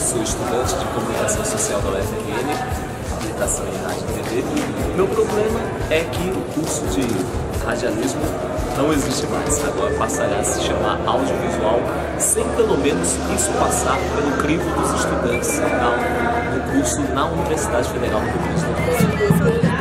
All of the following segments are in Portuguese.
sou estudante de comunicação social da UFRN, habilitação em rádio e TV. Meu problema é que o curso de radialismo não existe mais. Agora passará a se chamar audiovisual, sem pelo menos isso passar pelo crivo dos estudantes no curso na Universidade Federal do Rio Grande do Sul.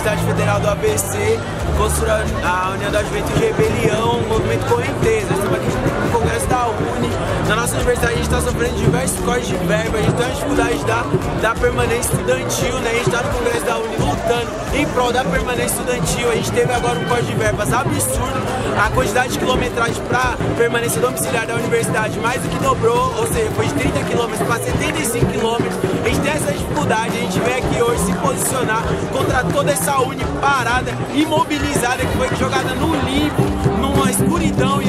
Universidade Federal do ABC, construiu a União da Juventude Rebelião, o movimento Correnteza. Estamos aqui no Congresso da Uni. Na nossa universidade a gente está sofrendo diversos cortes de verba, a gente tem uma dificuldade da, da permanência estudantil, né? A gente está no Congresso da Uni lutando em prol da permanência estudantil. A gente teve agora um corte de verbas absurdo, a quantidade de quilometragem para permanência domiciliar da universidade mais do que dobrou, ou seja, foi de 30 quilômetros para 75 quilômetros. A gente tem essa dificuldade, a gente vem aqui hoje se posicionar contra toda essa uni parada, imobilizada, que foi jogada no limbo, numa escuridão